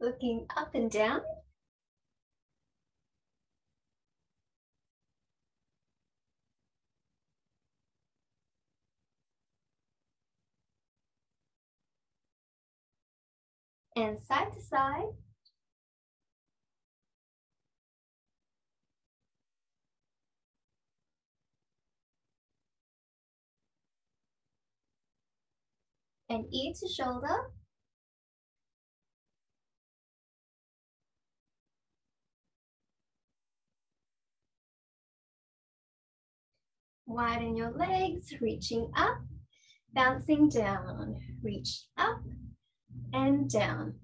Looking up and down. And side to side. and ear to shoulder. Widen your legs, reaching up, bouncing down. Reach up and down.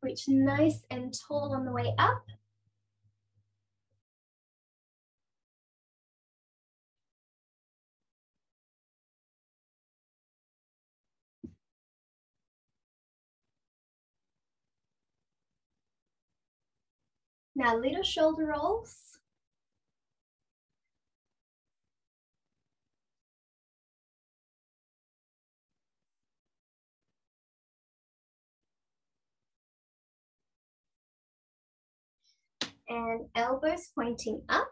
Reach nice and tall on the way up. Now little shoulder rolls. And elbows pointing up.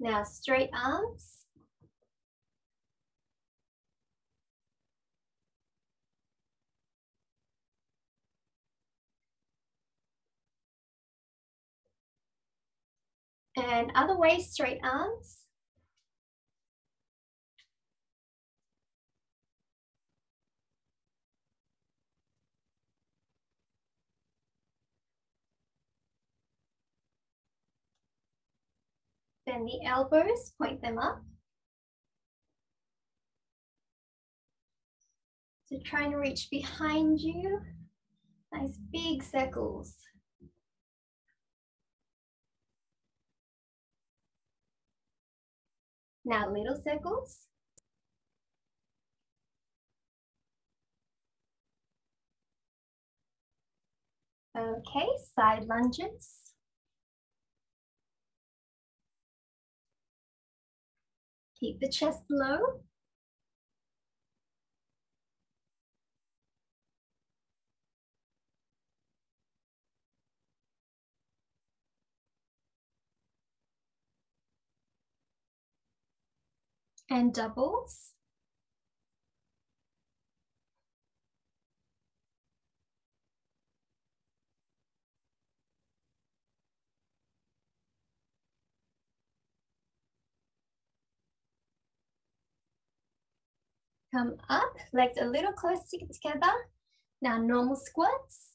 Now straight arms. And other way, straight arms. Bend the elbows, point them up. So try and reach behind you. Nice big circles. Now little circles. Okay, side lunges. Keep the chest low. and doubles. Come up, legs a little closer together. Now normal squats.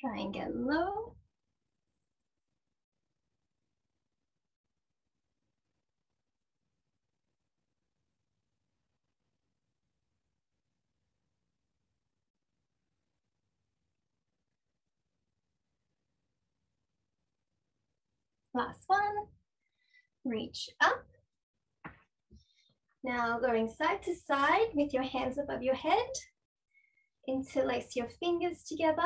Try and get low. Last one. Reach up. Now going side to side with your hands above your head. Interlace your fingers together.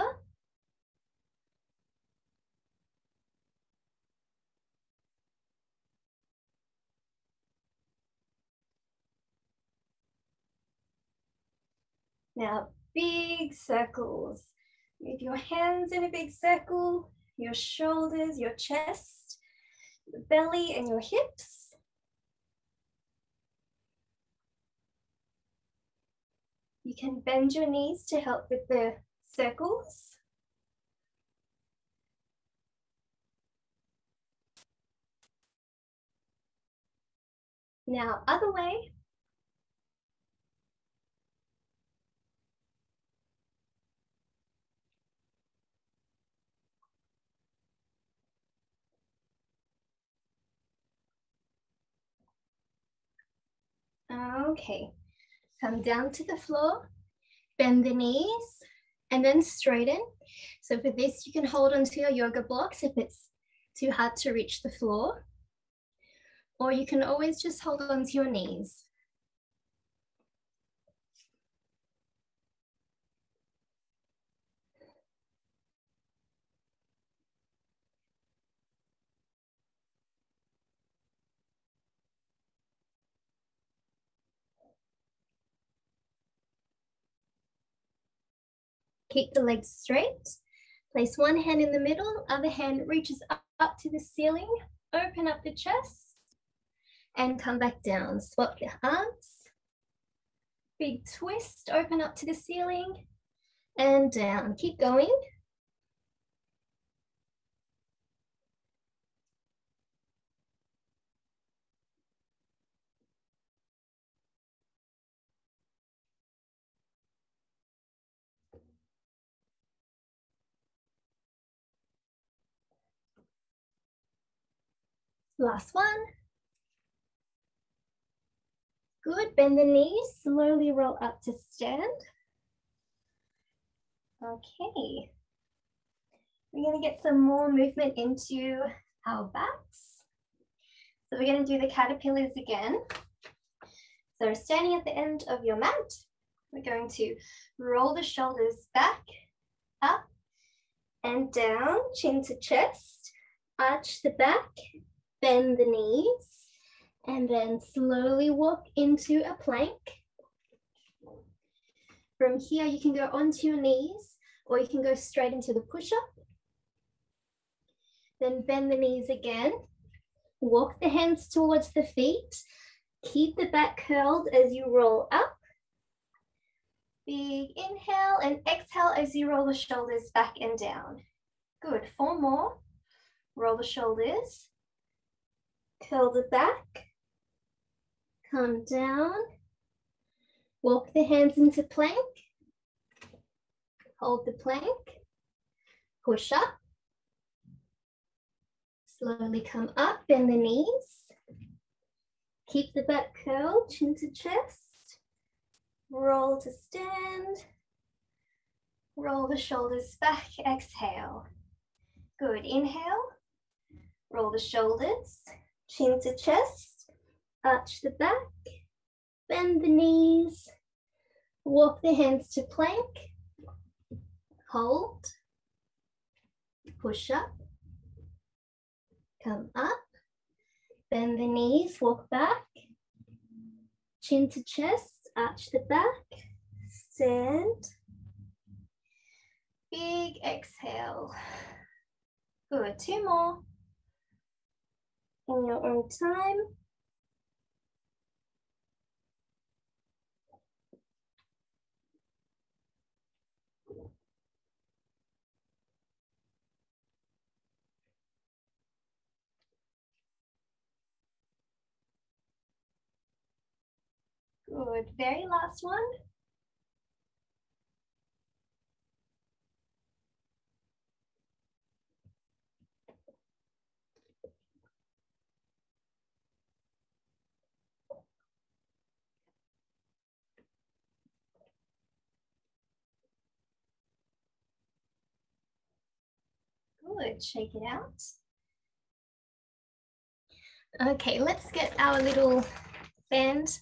Now, big circles. Move your hands in a big circle, your shoulders, your chest the belly and your hips. You can bend your knees to help with the circles. Now, other way. Okay, come down to the floor, bend the knees, and then straighten. So for this, you can hold onto your yoga blocks if it's too hard to reach the floor, or you can always just hold onto your knees. Keep the legs straight. Place one hand in the middle, other hand reaches up, up to the ceiling. Open up the chest and come back down. Swap the arms. Big twist, open up to the ceiling and down. Keep going. Last one. Good, bend the knees, slowly roll up to stand. Okay. We're gonna get some more movement into our backs. So we're gonna do the caterpillars again. So standing at the end of your mat, we're going to roll the shoulders back, up and down, chin to chest, arch the back, bend the knees, and then slowly walk into a plank. From here, you can go onto your knees or you can go straight into the push-up. Then bend the knees again. Walk the hands towards the feet. Keep the back curled as you roll up. Big inhale and exhale as you roll the shoulders back and down. Good, four more. Roll the shoulders curl the back, come down, walk the hands into plank, hold the plank, push up, slowly come up, bend the knees, keep the back curled, chin to chest, roll to stand, roll the shoulders back, exhale. Good, inhale, roll the shoulders, chin to chest, arch the back, bend the knees, walk the hands to plank, hold, push up, come up, bend the knees, walk back, chin to chest, arch the back, stand, big exhale. Good, two more in your own time. Good, very last one. Good, shake it out. Okay, let's get our little band.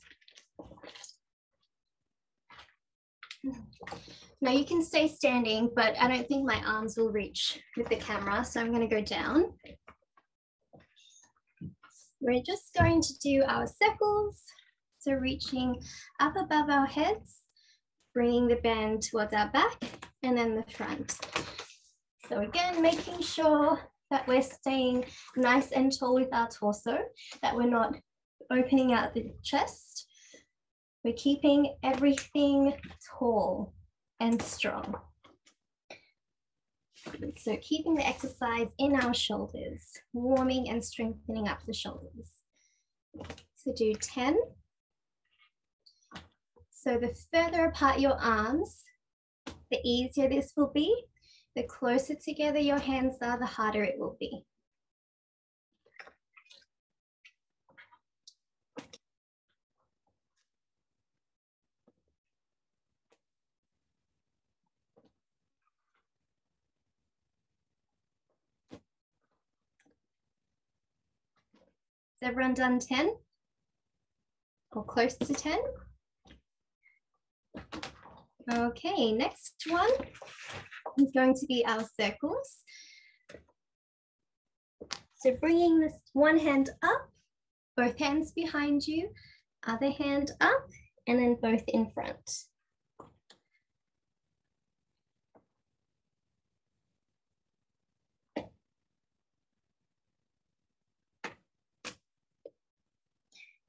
Now you can stay standing, but I don't think my arms will reach with the camera, so I'm gonna go down. We're just going to do our circles. So reaching up above our heads, bringing the band towards our back and then the front. So again, making sure that we're staying nice and tall with our torso, that we're not opening out the chest. We're keeping everything tall and strong. So keeping the exercise in our shoulders, warming and strengthening up the shoulders. So do 10. So the further apart your arms, the easier this will be the closer together your hands are, the harder it will be. Has everyone done 10? Or close to 10? Okay, next one is going to be our circles. So bringing this one hand up, both hands behind you, other hand up, and then both in front.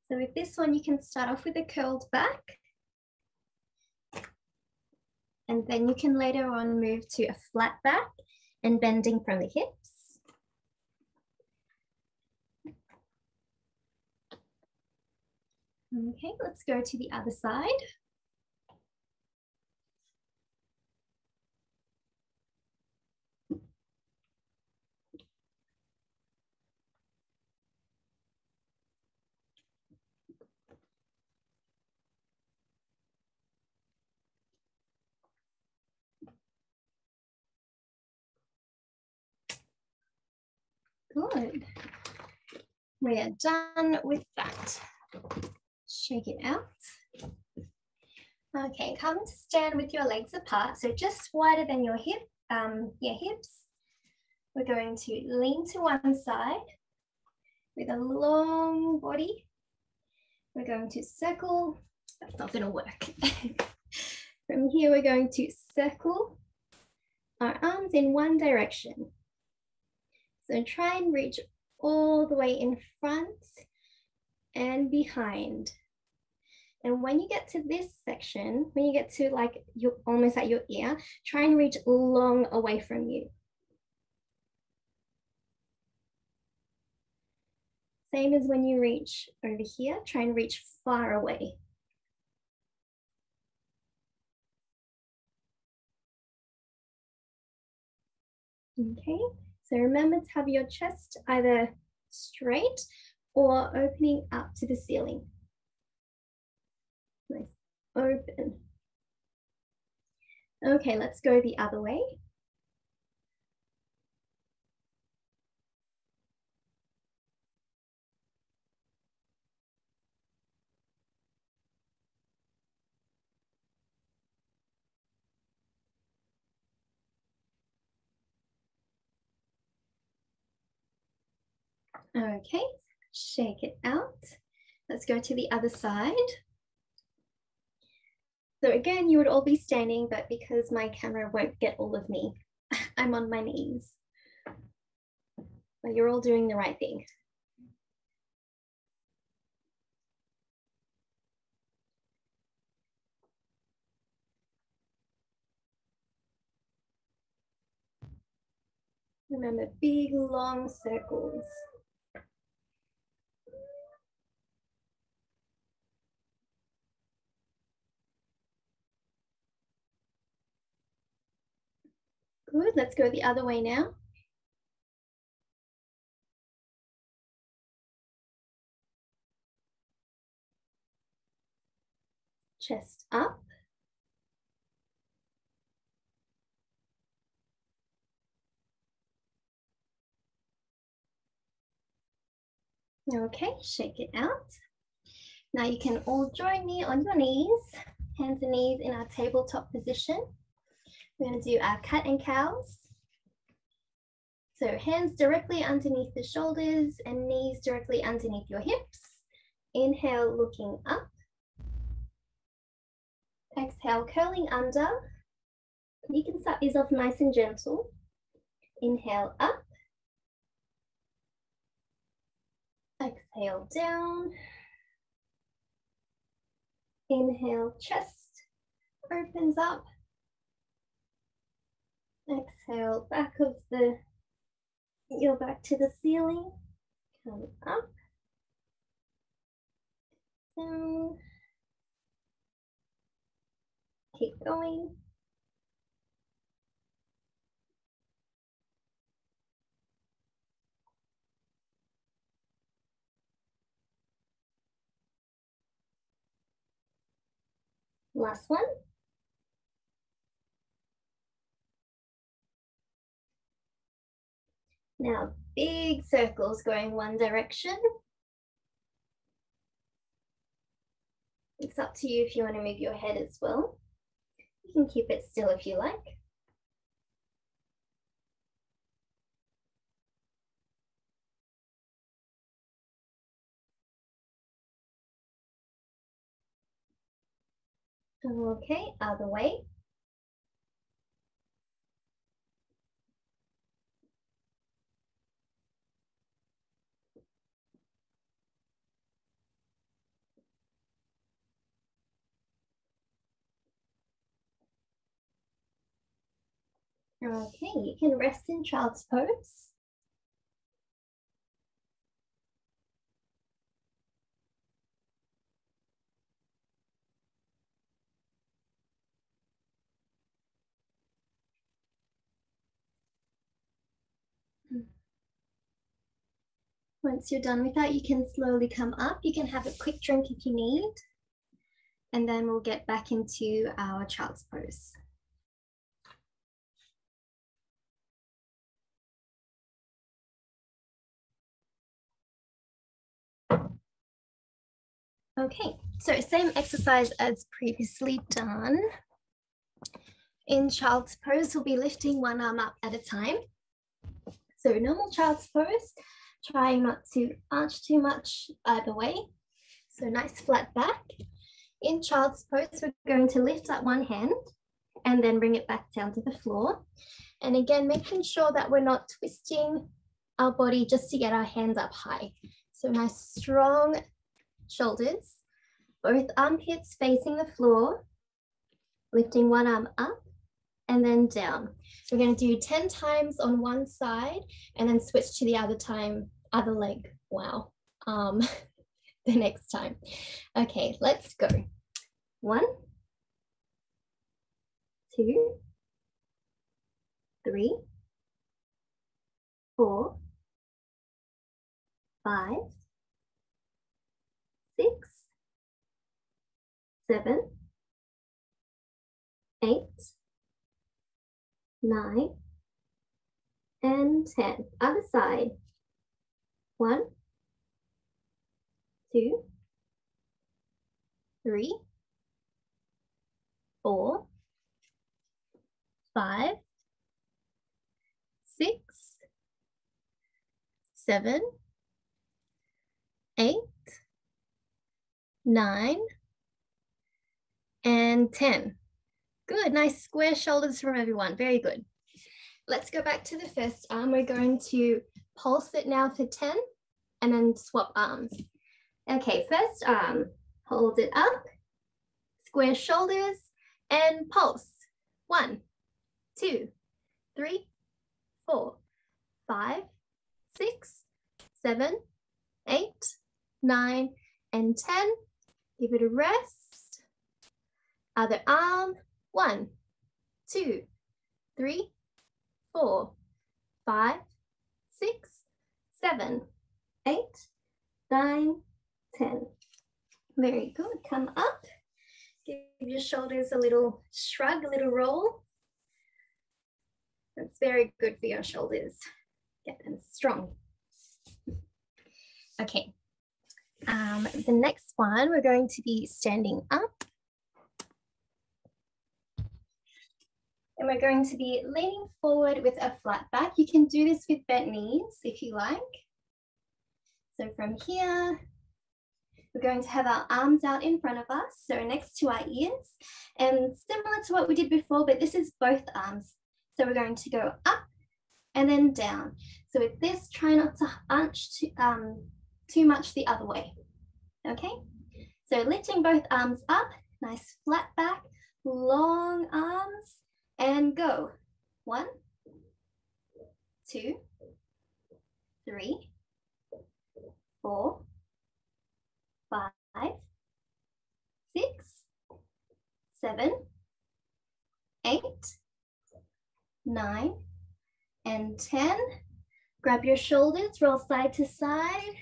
So with this one, you can start off with a curled back and then you can later on move to a flat back and bending from the hips. Okay, let's go to the other side. Good. We are done with that. Shake it out. Okay, come stand with your legs apart. So just wider than your hip, um, your hips. We're going to lean to one side with a long body. We're going to circle. That's not going to work. From here, we're going to circle our arms in one direction. So try and reach all the way in front and behind. And when you get to this section, when you get to like you're almost at your ear, try and reach long away from you. Same as when you reach over here, try and reach far away. Okay, so remember to have your chest either straight or opening up to the ceiling. Nice, open. Okay, let's go the other way. Okay, shake it out. Let's go to the other side. So again, you would all be standing, but because my camera won't get all of me, I'm on my knees. But you're all doing the right thing. Remember, big long circles. Let's go the other way now. Chest up. Okay, shake it out. Now you can all join me on your knees, hands and knees in our tabletop position. We're going to do our cat and cows. So hands directly underneath the shoulders and knees directly underneath your hips. Inhale, looking up. Exhale, curling under. You can start these off nice and gentle. Inhale up. Exhale down. Inhale, chest opens up. Exhale, back of the, your back to the ceiling. Come up. Down. Keep going. Last one. Now, big circles going one direction. It's up to you if you want to move your head as well. You can keep it still if you like. Okay, other way. Okay, you can rest in child's pose. Once you're done with that, you can slowly come up. You can have a quick drink if you need. And then we'll get back into our child's pose. Okay, so same exercise as previously done. In child's pose, we'll be lifting one arm up at a time. So normal child's pose, trying not to arch too much either way. So nice flat back. In child's pose, we're going to lift up one hand and then bring it back down to the floor. And again, making sure that we're not twisting our body just to get our hands up high. So nice strong shoulders, both armpits facing the floor, lifting one arm up and then down. We're going to do 10 times on one side and then switch to the other time, other leg. Wow. Um, the next time. Okay, let's go. One, two, three, four, five, six, seven, eight, nine, and 10. Other side. One, two, three, four, five, six, seven, eight, nine, and 10. Good, nice square shoulders from everyone. Very good. Let's go back to the first arm. We're going to pulse it now for 10 and then swap arms. Okay, first arm, hold it up, square shoulders and pulse. One, two, three, four, five, six, seven, eight, nine, and 10. Give it a rest. Other arm, one, two, three, four, five, six, seven, eight, nine, ten. Very good. Come up. Give your shoulders a little shrug, a little roll. That's very good for your shoulders. Get them strong. Okay. Um, the next one, we're going to be standing up. And we're going to be leaning forward with a flat back. You can do this with bent knees if you like. So from here, we're going to have our arms out in front of us, so next to our ears. And similar to what we did before, but this is both arms. So we're going to go up and then down. So with this, try not to hunch too, um, too much the other way. Okay, so lifting both arms up, nice flat back, long arms, and go. One, two, three, four, five, six, seven, eight, nine, and 10. Grab your shoulders, roll side to side.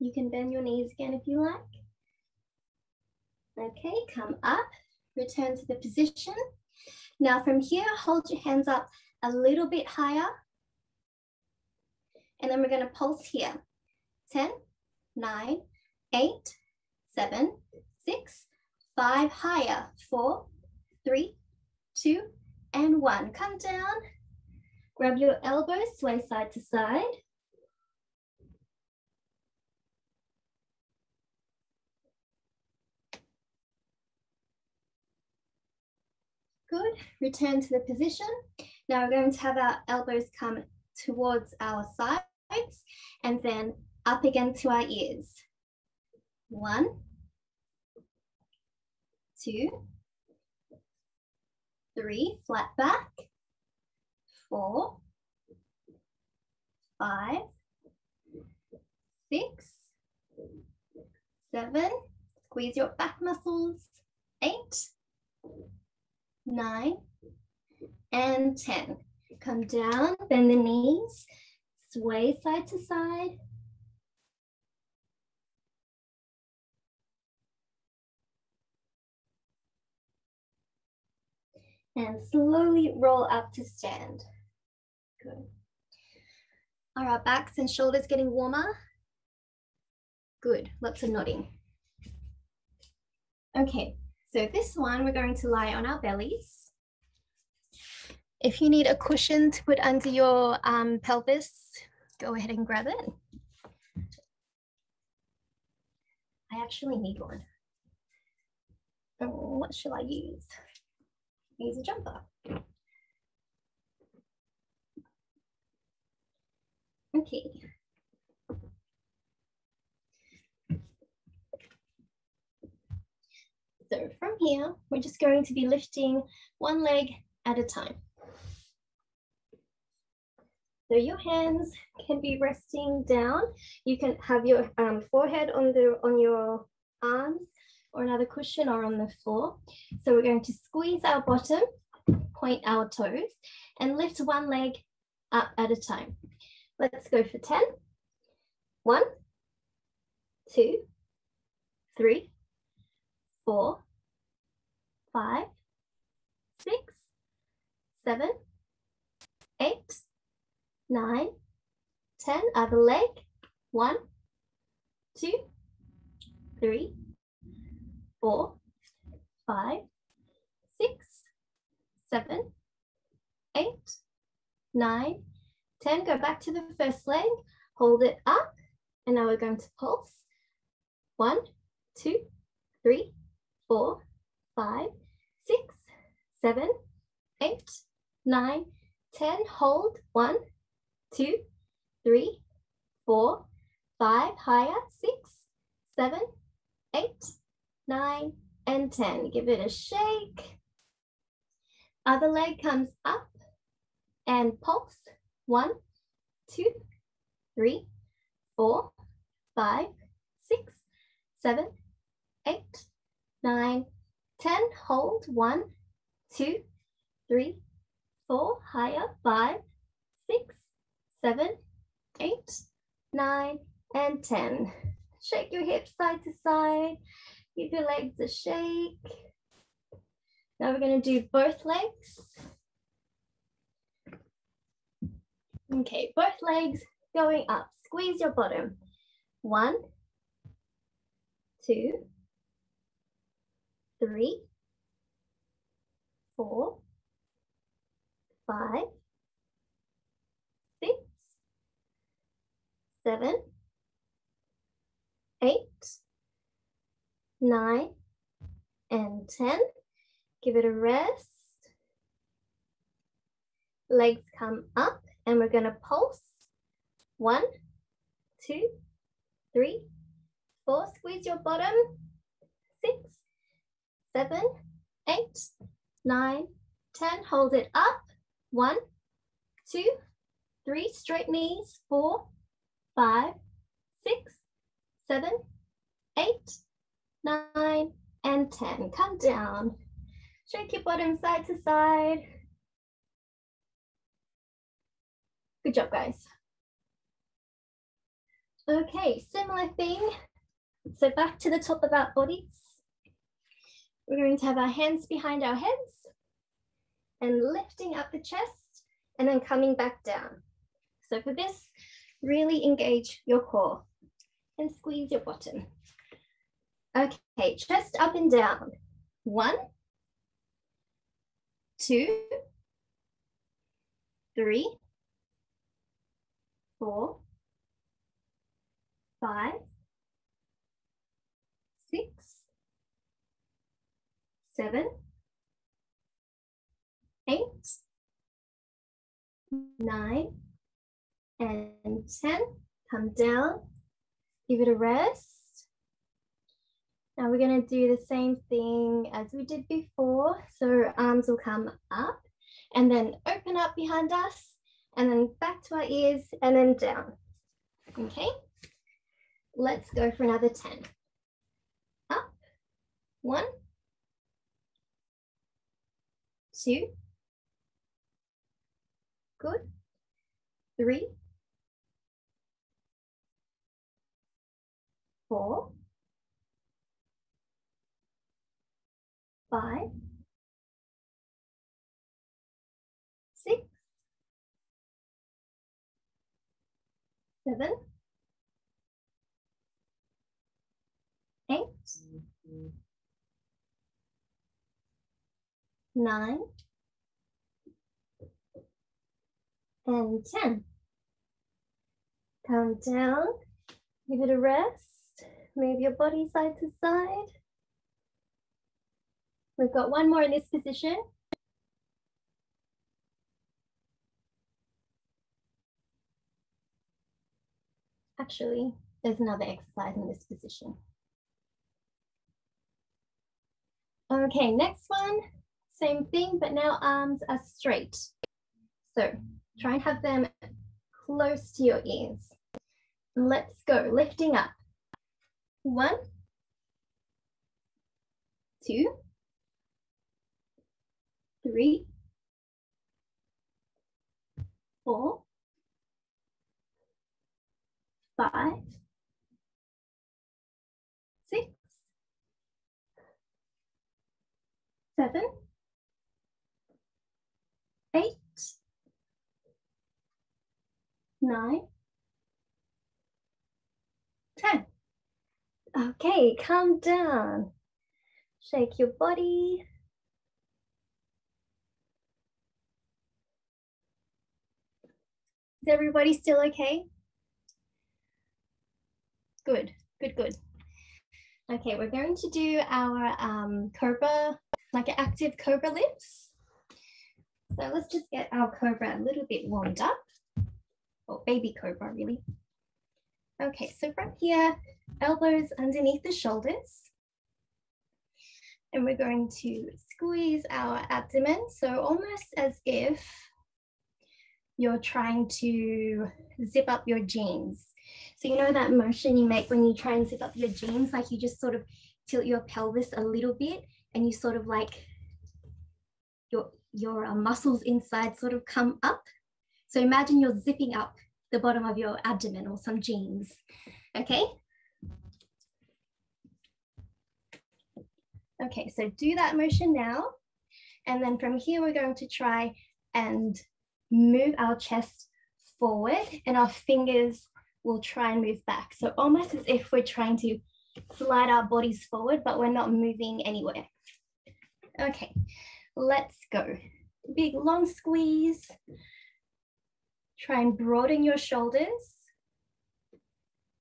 You can bend your knees again if you like. Okay, come up, return to the position. Now from here, hold your hands up a little bit higher. And then we're gonna pulse here. 10, 9, 8, 7, 6, 5, higher, 4, 3, 2, and 1. Come down, grab your elbows, sway side to side. Good, return to the position. Now we're going to have our elbows come towards our sides and then up again to our ears. One, two, three, flat back, four, five, six, seven, squeeze your back muscles, eight, nine, and 10. Come down, bend the knees, sway side to side. And slowly roll up to stand. Good. Are our backs and shoulders getting warmer? Good, lots of nodding. Okay, so this one, we're going to lie on our bellies. If you need a cushion to put under your um, pelvis, go ahead and grab it. I actually need one. Oh, what shall I use? Use a jumper. Okay. So from here, we're just going to be lifting one leg at a time. So your hands can be resting down. You can have your um, forehead on the on your arms or another cushion or on the floor. So we're going to squeeze our bottom, point our toes, and lift one leg up at a time. Let's go for 10. One, two, three, four, five, six, seven, eight, nine, ten. Other leg. One, two, three, four, five, six, seven, eight, nine, ten. Go back to the first leg. Hold it up. And now we're going to pulse. One, two, three, four, five, six, seven, eight, nine, ten. Hold. One, two, three, four, five. Higher. Six, seven, eight, nine, and 10. Give it a shake. Other leg comes up and pulse. One, two, three, four, five, six, seven, eight, nine, ten. Hold. One, two, three, four. Higher. Five, six, seven, eight, nine, and 10. Shake your hips side to side. Give your legs a shake. Now we're going to do both legs. Okay, both legs going up. Squeeze your bottom. One, two, three, four, five, six, seven, eight, nine, and 10. Give it a rest. Legs come up and we're gonna pulse. One, two, three, four. Squeeze your bottom. Six, seven, eight, nine, ten. Hold it up. One, two, three. Straight knees. Four, five, six, seven, eight, nine, and 10. Come down. Shake your bottom side to side. Good job, guys. Okay, similar thing. So back to the top of our bodies. We're going to have our hands behind our heads and lifting up the chest and then coming back down. So for this, really engage your core and squeeze your bottom. Okay, chest up and down. One, two, three, four, five, six, seven, eight, nine, and 10. Come down, give it a rest. Now we're going to do the same thing as we did before. So arms will come up and then open up behind us and then back to our ears and then down. Okay, let's go for another 10. Up, one, two, good, three, four, five, six, seven, eight, nine, and 10. Come down, give it a rest, move your body side to side. We've got one more in this position. Actually, there's another exercise in this position. Okay, next one, same thing, but now arms are straight. So try and have them close to your ears. Let's go, lifting up. One, two, three, four, five, six, seven, eight, nine, ten. Okay, calm down. Shake your body. Is everybody still okay? Good, good, good. Okay, we're going to do our um, cobra, like active cobra lifts. So let's just get our cobra a little bit warmed up, or baby cobra really. Okay, so from here, elbows underneath the shoulders. And we're going to squeeze our abdomen. So almost as if you're trying to zip up your jeans. So you know that motion you make when you try and zip up your jeans, like you just sort of tilt your pelvis a little bit and you sort of like your, your uh, muscles inside sort of come up. So imagine you're zipping up the bottom of your abdomen or some jeans, okay? Okay, so do that motion now. And then from here, we're going to try and move our chest forward and our fingers will try and move back. So almost as if we're trying to slide our bodies forward, but we're not moving anywhere. Okay, let's go. Big long squeeze. Try and broaden your shoulders.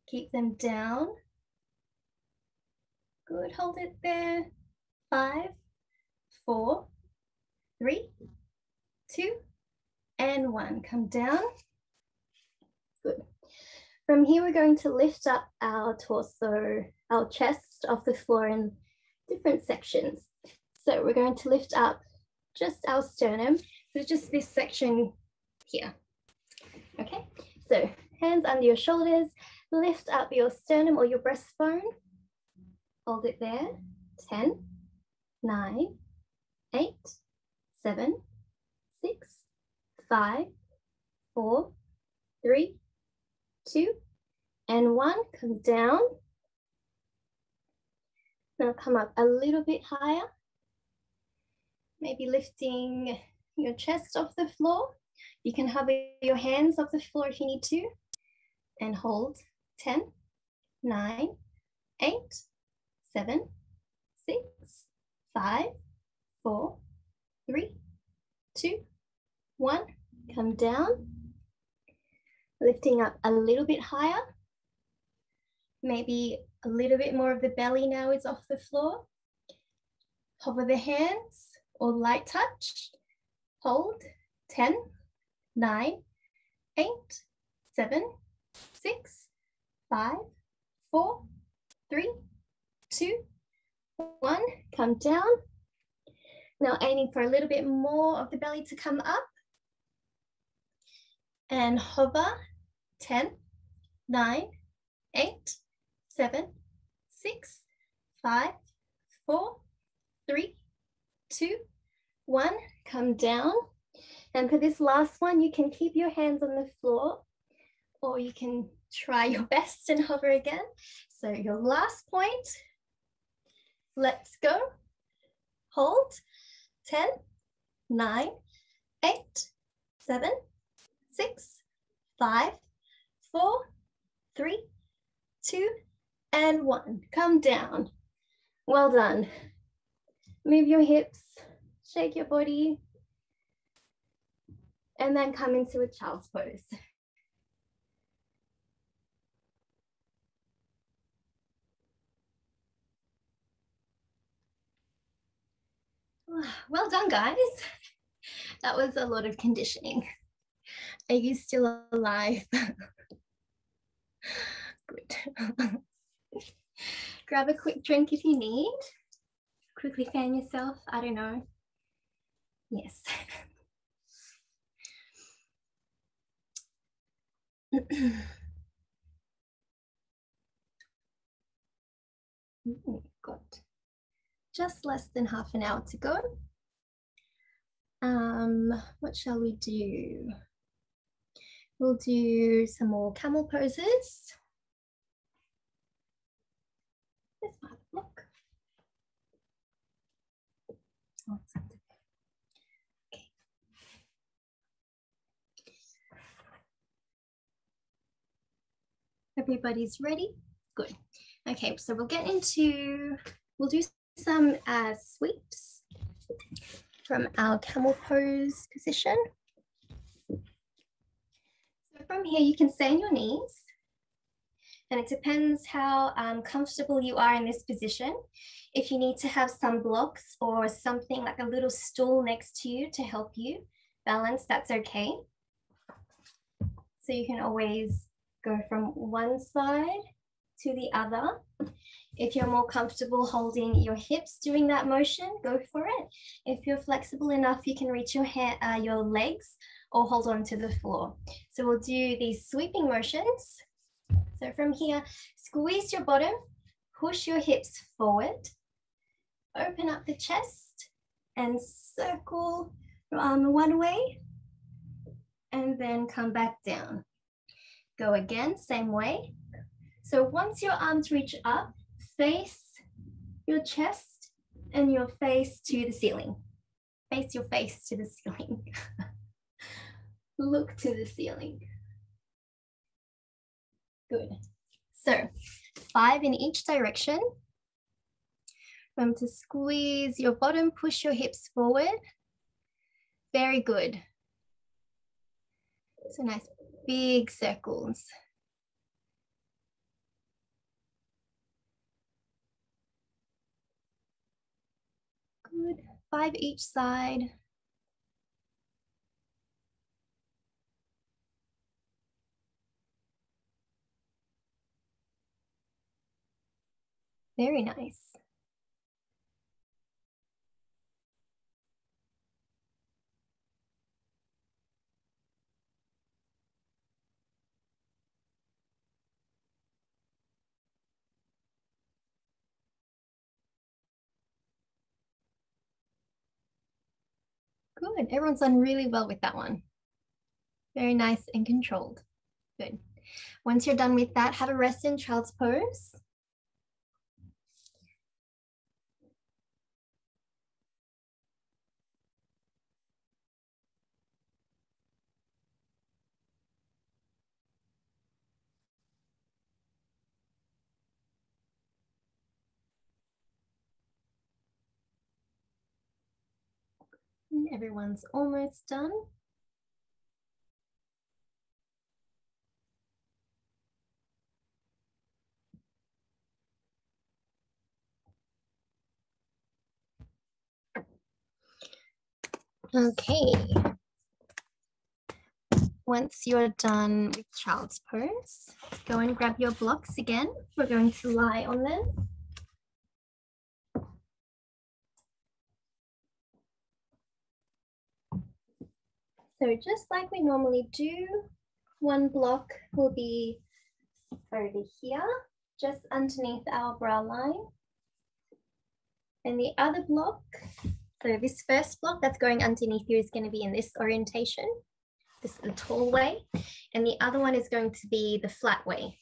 Keep them down. Good, hold it there. Five, four, three, two, and one. Come down. Good. From here, we're going to lift up our torso, our chest off the floor in different sections. So we're going to lift up just our sternum, so just this section here. Okay, so hands under your shoulders, lift up your sternum or your breastbone. Hold it there. 10, 9, 8, 7, 6, 5, 4, 3, 2, and 1. Come down. Now come up a little bit higher. Maybe lifting your chest off the floor. You can hover your hands off the floor if you need to and hold 10, 9, 8, 7, 6, 5, 4, 3, 2, 1. Come down, lifting up a little bit higher. Maybe a little bit more of the belly now is off the floor. Hover the hands or light touch. Hold 10, 9, 8, 7, 6, 5, 4, 3, 2, one, come down. Now aiming for a little bit more of the belly to come up. And hover, 10, 9, 8, 7, 6, 5, 4, 3, 2, 1. Come down. And for this last one, you can keep your hands on the floor or you can try your best and hover again. So your last point, let's go. Hold, 10, 9, 8, 7, 6, 5, 4, 3, 2, and 1. Come down. Well done. Move your hips, shake your body, and then come into a child's pose. Well done, guys. That was a lot of conditioning. Are you still alive? Good. Grab a quick drink if you need. Quickly fan yourself. I don't know. Yes. Good just less than half an hour to go. Um, what shall we do? We'll do some more camel poses. This might look. Oh, Everybody's ready? Good. Okay, so we'll get into, we'll do some uh, sweeps from our camel pose position. So from here, you can stay on your knees. And it depends how um, comfortable you are in this position. If you need to have some blocks or something like a little stool next to you to help you balance, that's okay. So you can always go from one side to the other if you're more comfortable holding your hips doing that motion, go for it. If you're flexible enough, you can reach your, hand, uh, your legs or hold on to the floor. So we'll do these sweeping motions. So from here, squeeze your bottom, push your hips forward, open up the chest and circle your arm one way and then come back down. Go again, same way. So once your arms reach up, face your chest and your face to the ceiling. Face your face to the ceiling. Look to the ceiling. Good. So five in each direction. Remember to squeeze your bottom, push your hips forward. Very good. So nice big circles. Good. Five each side. Very nice. Good. Everyone's done really well with that one. Very nice and controlled. Good. Once you're done with that, have a rest in child's pose. Everyone's almost done. Okay. Once you're done with child's pose, go and grab your blocks again. We're going to lie on them. So just like we normally do, one block will be over here, just underneath our brow line. And the other block, so this first block that's going underneath you is going to be in this orientation. This is the tall way. And the other one is going to be the flat way.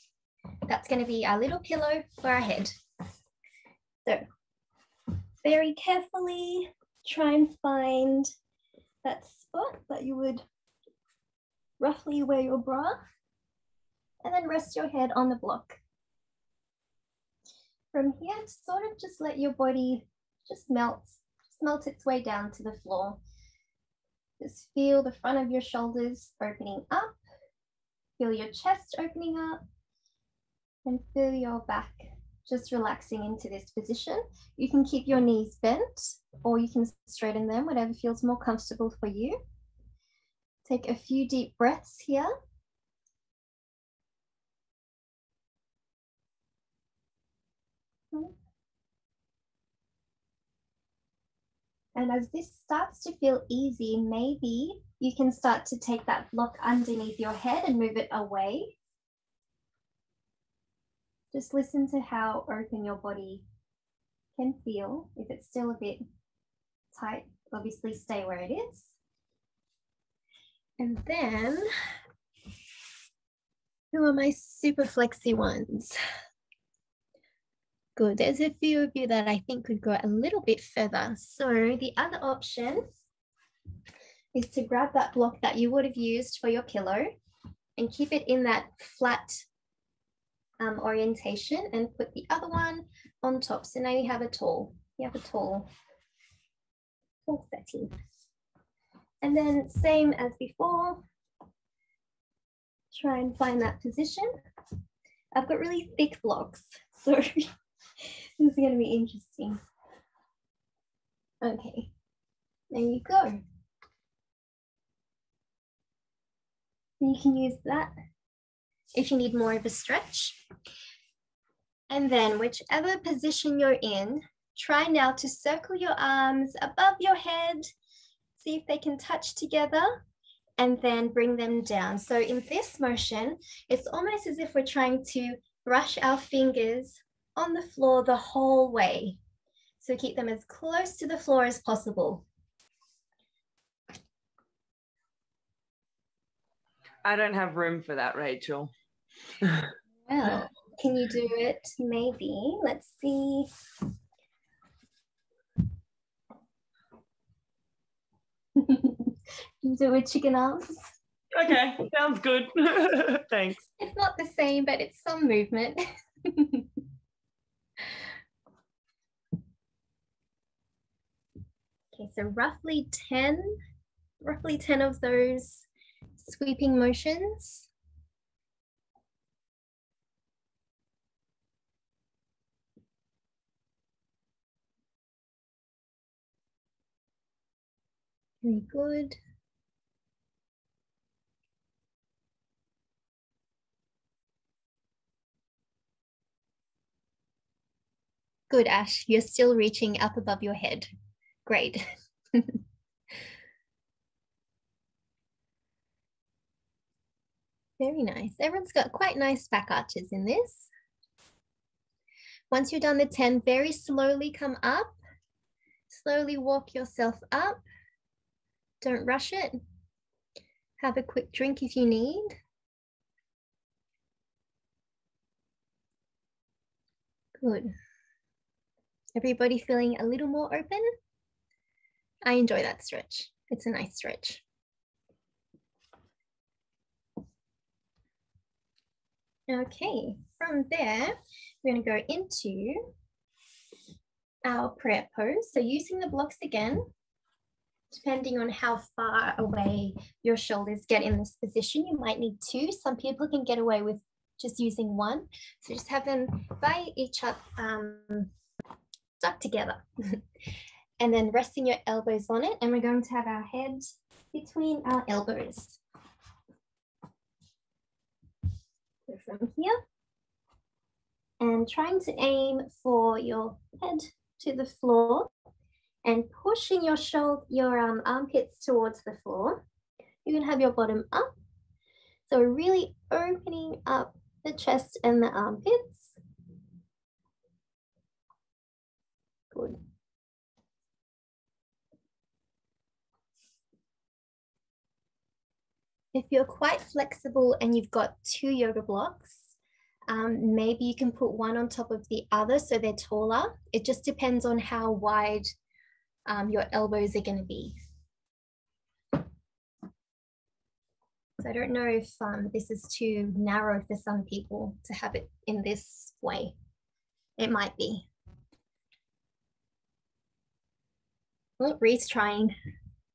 That's going to be our little pillow for our head. So very carefully try and find that spot that you would roughly wear your bra and then rest your head on the block. From here, sort of just let your body just melt, just melt its way down to the floor. Just feel the front of your shoulders opening up, feel your chest opening up, and feel your back just relaxing into this position. You can keep your knees bent or you can straighten them, whatever feels more comfortable for you. Take a few deep breaths here. And as this starts to feel easy, maybe you can start to take that block underneath your head and move it away. Just listen to how open your body can feel. If it's still a bit tight, obviously stay where it is. And then, who are my super flexy ones? Good. There's a few of you that I think could go a little bit further. So the other option is to grab that block that you would have used for your pillow and keep it in that flat um, orientation and put the other one on top. So now you have a tall, you have a tall, tall setting. And then same as before, try and find that position. I've got really thick blocks, so this is going to be interesting. Okay, there you go. You can use that if you need more of a stretch. And then whichever position you're in, try now to circle your arms above your head, see if they can touch together and then bring them down. So in this motion, it's almost as if we're trying to brush our fingers on the floor the whole way. So keep them as close to the floor as possible. I don't have room for that, Rachel. well, can you do it? Maybe. Let's see. do it chicken arms. Okay, sounds good. Thanks. It's not the same, but it's some movement. Okay, so roughly 10, roughly 10 of those sweeping motions. Very good. Good, Ash. You're still reaching up above your head. Great. Very nice. Everyone's got quite nice back arches in this. Once you've done the 10, very slowly come up. Slowly walk yourself up. Don't rush it. Have a quick drink if you need. Good. Everybody feeling a little more open? I enjoy that stretch. It's a nice stretch. Okay, from there, we're going to go into our prayer pose. So using the blocks again, depending on how far away your shoulders get in this position, you might need two. Some people can get away with just using one. So just have them by each other, um, stuck together. and then resting your elbows on it. And we're going to have our head between our elbows. So from here and trying to aim for your head to the floor and pushing your shoulder, your um, armpits towards the floor. you can have your bottom up. So really opening up the chest and the armpits. Good. If you're quite flexible and you've got two yoga blocks, um, maybe you can put one on top of the other so they're taller. It just depends on how wide um, your elbows are going to be. So I don't know if um, this is too narrow for some people to have it in this way. It might be. Well, Ree's trying.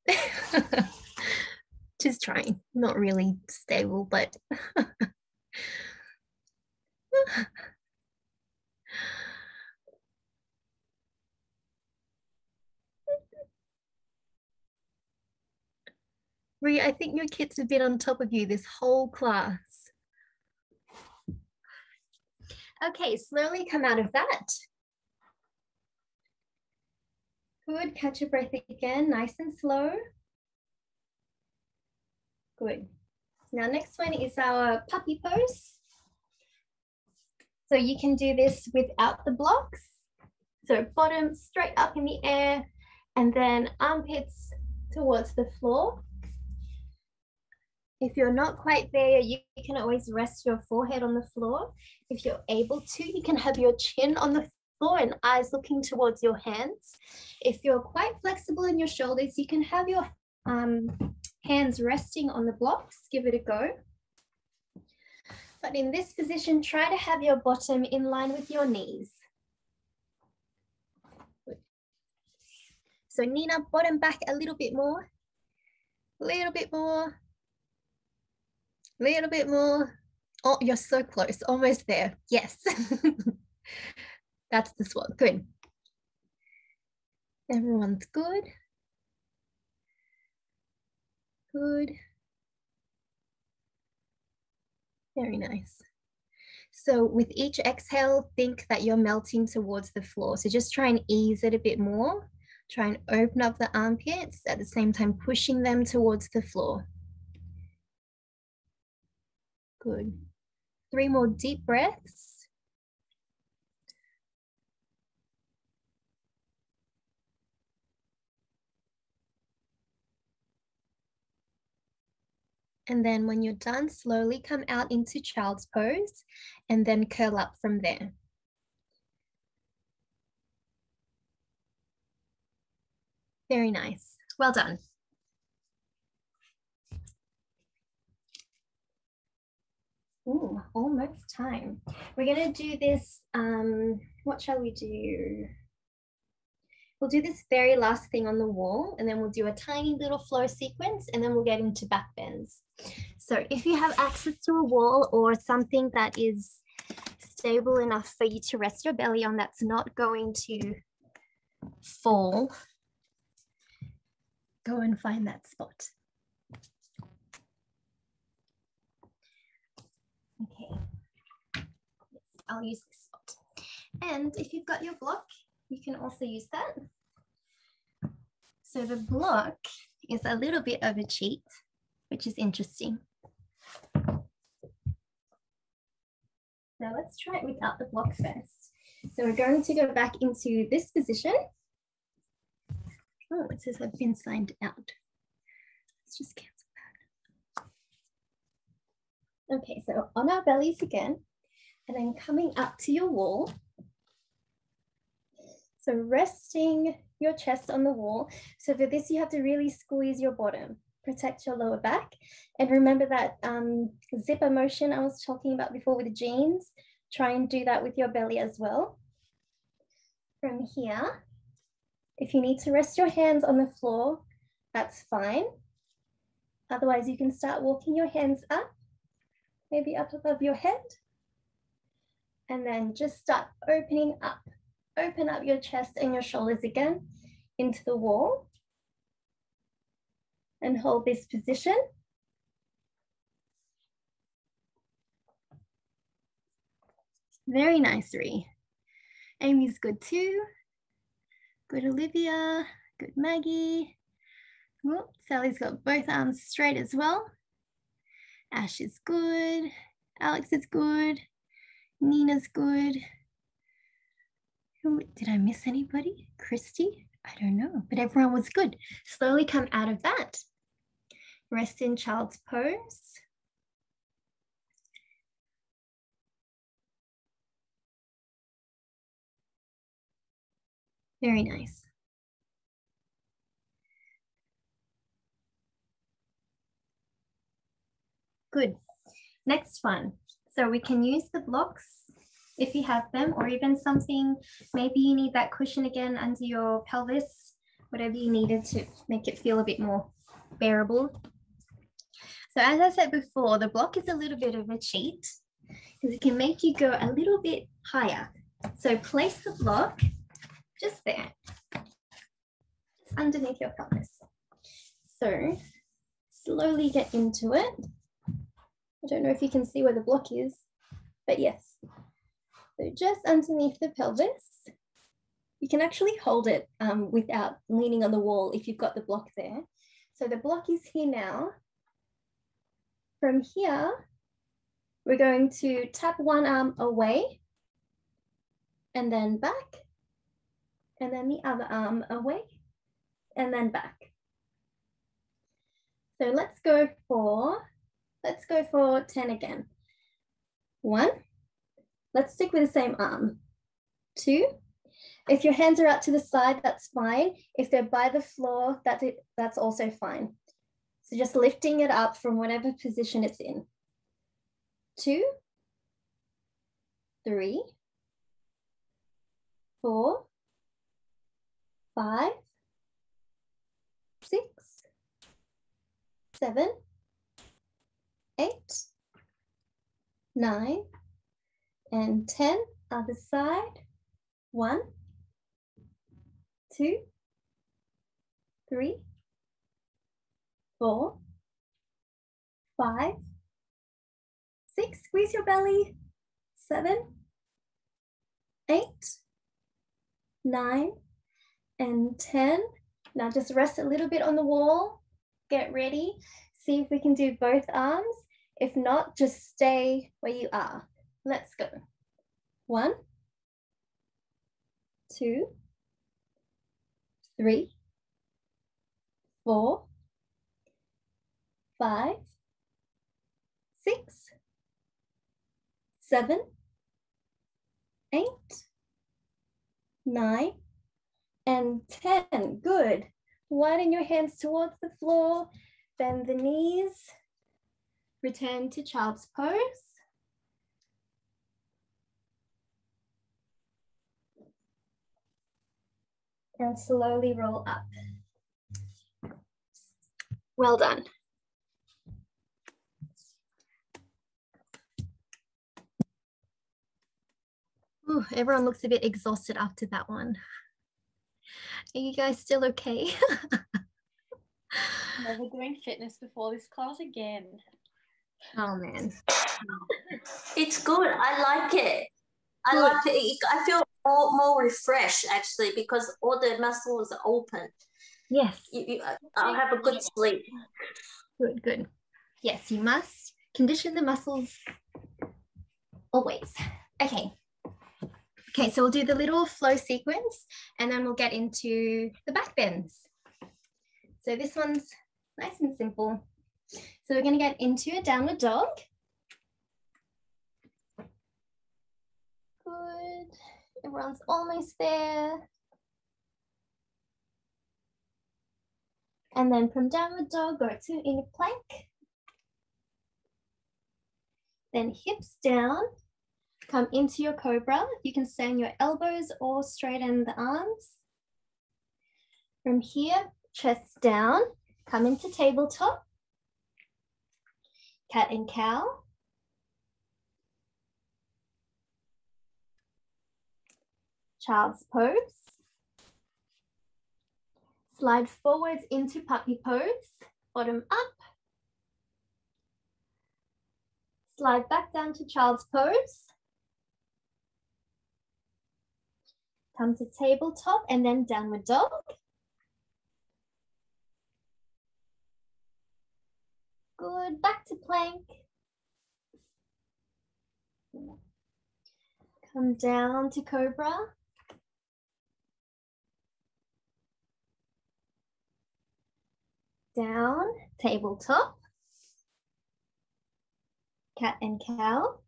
She's trying. Not really stable, but Ree, I think your kids have been on top of you this whole class. Okay, slowly come out of that. Good, catch your breath again, nice and slow. Good. Now next one is our puppy pose. So you can do this without the blocks. So bottom straight up in the air and then armpits towards the floor. If you're not quite there, you can always rest your forehead on the floor. If you're able to, you can have your chin on the floor and eyes looking towards your hands. If you're quite flexible in your shoulders, you can have your um, hands resting on the blocks. Give it a go. But in this position, try to have your bottom in line with your knees. So Nina, bottom back a little bit more, a little bit more, a little bit more. Oh, you're so close, almost there. Yes. That's the swap, good. Everyone's good. Good. Very nice. So with each exhale, think that you're melting towards the floor. So just try and ease it a bit more. Try and open up the armpits at the same time, pushing them towards the floor. Good. Three more deep breaths. And then when you're done, slowly come out into child's pose and then curl up from there. Very nice. Well done. Ooh, almost time. We're going to do this. Um, what shall we do? We'll do this very last thing on the wall and then we'll do a tiny little flow sequence and then we'll get into back bends. So if you have access to a wall or something that is stable enough for you to rest your belly on that's not going to fall, go and find that spot. Okay, I'll use this spot. And if you've got your block, you can also use that. So the block is a little bit of a cheat, which is interesting. Now let's try it without the block first. So we're going to go back into this position. Oh, it says I've been signed out. Let's just cancel that. Okay, so on our bellies again, and then coming up to your wall. So resting your chest on the wall. So for this, you have to really squeeze your bottom, protect your lower back. And remember that um, zipper motion I was talking about before with the jeans. Try and do that with your belly as well. From here, if you need to rest your hands on the floor, that's fine. Otherwise, you can start walking your hands up, maybe up above your head. And then just start opening up open up your chest and your shoulders again into the wall and hold this position. Very nice, Ree. Amy's good too. Good Olivia, good Maggie, Oh, Sally's got both arms straight as well. Ash is good. Alex is good. Nina's good. Did I miss anybody? Christy? I don't know, but everyone was good. Slowly come out of that. Rest in child's pose. Very nice. Good. Next one. So we can use the blocks if you have them, or even something, maybe you need that cushion again under your pelvis, whatever you needed to make it feel a bit more bearable. So as I said before, the block is a little bit of a cheat because it can make you go a little bit higher. So place the block just there, just underneath your pelvis. So slowly get into it. I don't know if you can see where the block is, but yes. So just underneath the pelvis, you can actually hold it um, without leaning on the wall if you've got the block there. So the block is here now. From here, we're going to tap one arm away and then back, and then the other arm away and then back. So let's go for Let's go for 10 again. One, let's stick with the same arm. Two, if your hands are out to the side, that's fine. If they're by the floor, that's, that's also fine. So just lifting it up from whatever position it's in. Two, three, four, five, six, seven, eight, nine, and 10. Other side. One, two, three, four, five, six. Squeeze your belly. Seven, eight, nine, and 10. Now just rest a little bit on the wall. Get ready. See if we can do both arms. If not, just stay where you are. Let's go. One, two, three, four, five, six, seven, eight, nine, and 10. Good. Widen your hands towards the floor, bend the knees, Return to child's pose. And slowly roll up. Well done. Ooh, everyone looks a bit exhausted after that one. Are you guys still okay? Never doing fitness before this class again. Oh man. It's good. I like it. I like it. I feel more, more refreshed actually because all the muscles are open. Yes. You, you, uh, I'll have a good sleep. Good, good. Yes, you must condition the muscles always. Okay. Okay, so we'll do the little flow sequence and then we'll get into the back bends. So this one's nice and simple. So we're going to get into a downward dog. Good. Everyone's almost there. And then from downward dog, go to inner plank. Then hips down, come into your cobra. You can stand your elbows or straighten the arms. From here, chest down, come into tabletop cat and cow. Child's pose. Slide forwards into puppy pose, bottom up. Slide back down to child's pose. Come to tabletop and then downward dog. Good. Back to plank. Come down to cobra. Down, tabletop. Cat and cow.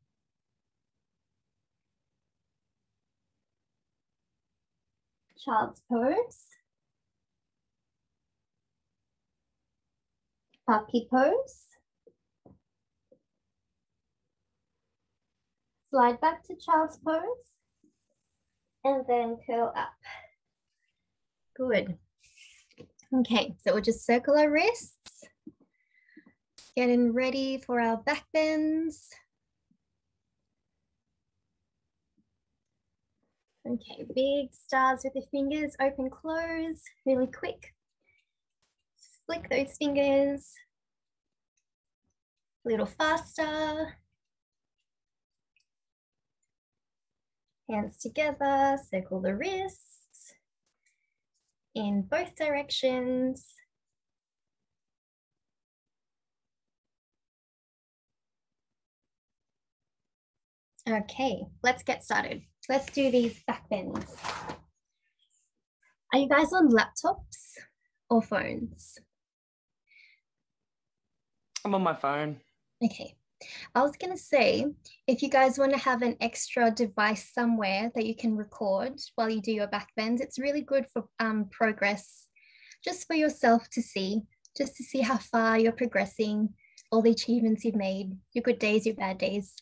Child's pose. Puppy pose. Slide back to child's pose. And then curl up. Good. Okay, so we'll just circle our wrists. Getting ready for our back bends. Okay, big stars with the fingers, open, close, really quick. Flick those fingers. A little faster. Hands together, circle the wrists in both directions. Okay, let's get started. Let's do these back bends. Are you guys on laptops or phones? I'm on my phone. Okay. I was going to say, if you guys want to have an extra device somewhere that you can record while you do your back bends, it's really good for um, progress, just for yourself to see, just to see how far you're progressing, all the achievements you've made, your good days, your bad days.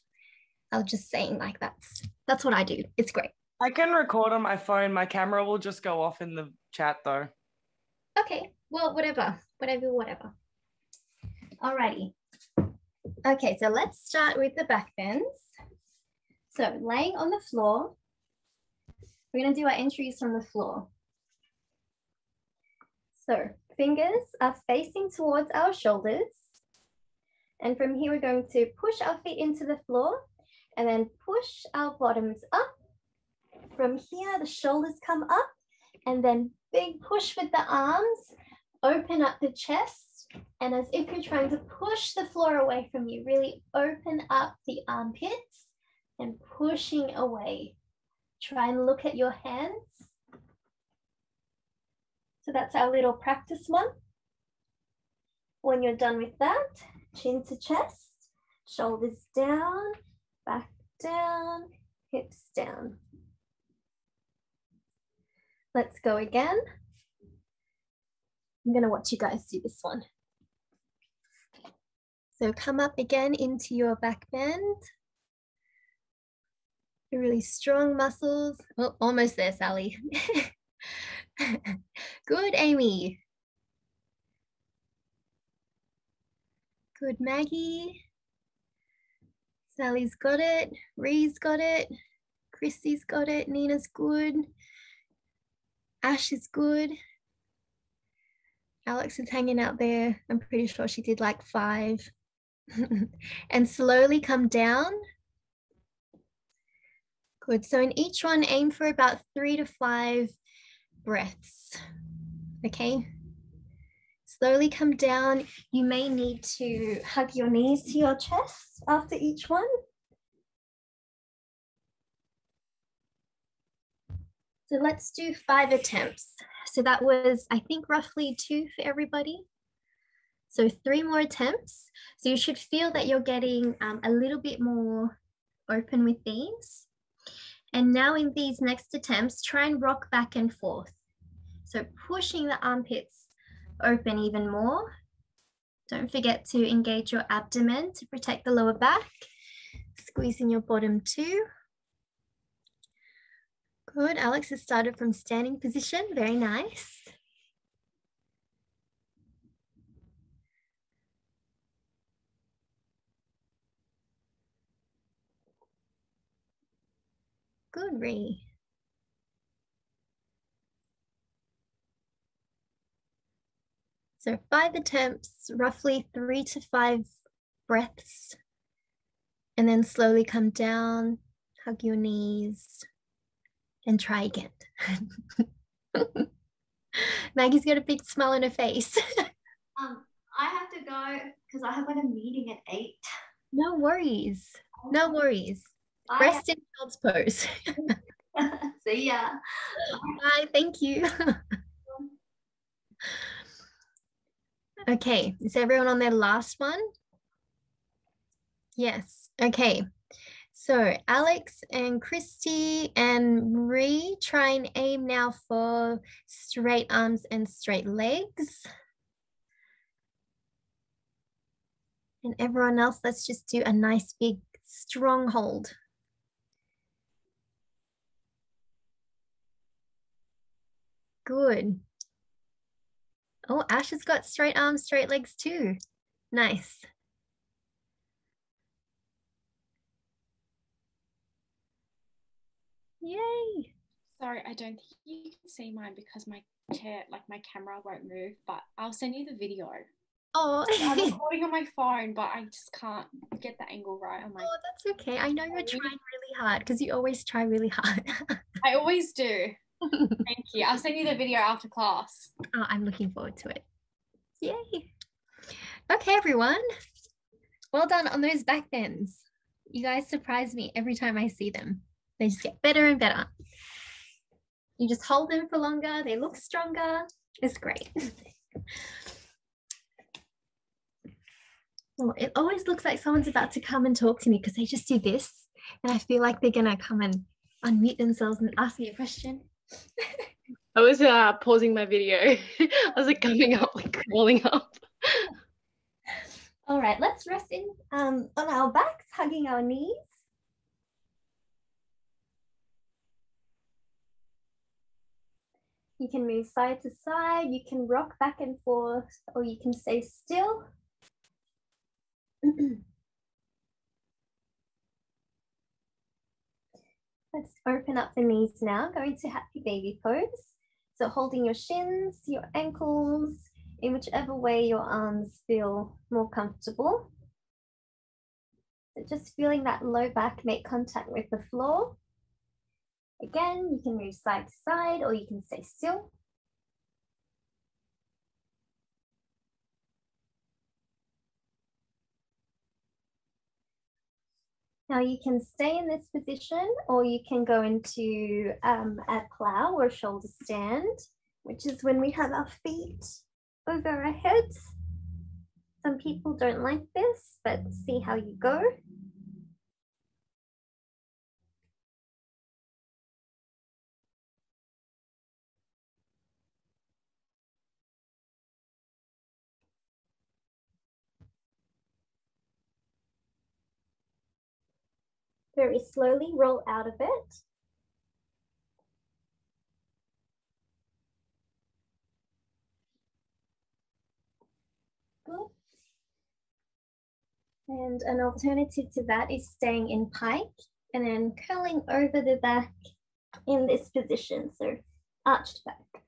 I was just saying like that's that's what I do. It's great. I can record on my phone. My camera will just go off in the chat though. Okay, well, whatever, whatever, whatever. Alrighty. Okay, so let's start with the back bends. So laying on the floor, we're gonna do our entries from the floor. So fingers are facing towards our shoulders. And from here, we're going to push our feet into the floor and then push our bottoms up. From here, the shoulders come up and then big push with the arms, open up the chest. And as if you're trying to push the floor away from you, really open up the armpits and pushing away. Try and look at your hands. So that's our little practice one. When you're done with that, chin to chest, shoulders down, back down, hips down. Let's go again. I'm gonna watch you guys do this one. So come up again into your back bend. Really strong muscles. Oh, almost there, Sally. Good, Amy. Good, Maggie. Sally's got it. Ree's got it. Chrissy's got it. Nina's good. Ash is good. Alex is hanging out there. I'm pretty sure she did like five. and slowly come down. Good. So in each one, aim for about three to five breaths. Okay. Slowly come down. You may need to hug your knees to your chest after each one. So let's do five attempts. So that was, I think, roughly two for everybody. So three more attempts. So you should feel that you're getting um, a little bit more open with these. And now in these next attempts, try and rock back and forth. So pushing the armpits open even more. Don't forget to engage your abdomen to protect the lower back. Squeezing your bottom too. Good. Alex has started from standing position. Very nice. Good, Ree. So five attempts, roughly three to five breaths, and then slowly come down, hug your knees, and try again. Maggie's got a big smile on her face. Um, I have to go because I have like a meeting at eight. No worries. No worries. Rest in child's pose. See ya. Bye. Thank you. okay. Is everyone on their last one? Yes. Okay. So Alex and Christy and Marie try and aim now for straight arms and straight legs. And everyone else, let's just do a nice big strong hold. Good. Oh, Ash has got straight arms, straight legs too. Nice. Yay. Sorry, I don't think you can see mine because my chair, like my camera won't move, but I'll send you the video. Oh, I'm oh, recording on my phone, but I just can't get the angle right on oh, my that's okay. I know you're trying really hard because you always try really hard. I always do. Thank you. I'll send you the video after class. Oh, I'm looking forward to it. Yay. Okay, everyone. Well done on those back bends. You guys surprise me every time I see them. They just get better and better. You just hold them for longer, they look stronger. It's great. well, it always looks like someone's about to come and talk to me because they just do this. And I feel like they're going to come and unmute themselves and ask me a question. I was uh, pausing my video. I was like coming up, like crawling up. All right, let's rest in um, on our backs, hugging our knees. You can move side to side, you can rock back and forth, or you can stay still. Let's open up the knees now, going to happy baby pose. So holding your shins, your ankles, in whichever way your arms feel more comfortable. So just feeling that low back make contact with the floor. Again, you can move side to side or you can stay still. Now you can stay in this position or you can go into um, a plow or shoulder stand, which is when we have our feet over our heads. Some people don't like this, but see how you go. Very slowly roll out of it. Good. And an alternative to that is staying in pike and then curling over the back in this position. So arched back.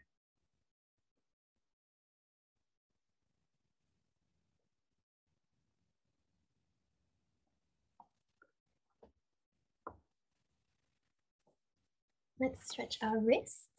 Let's stretch our wrists.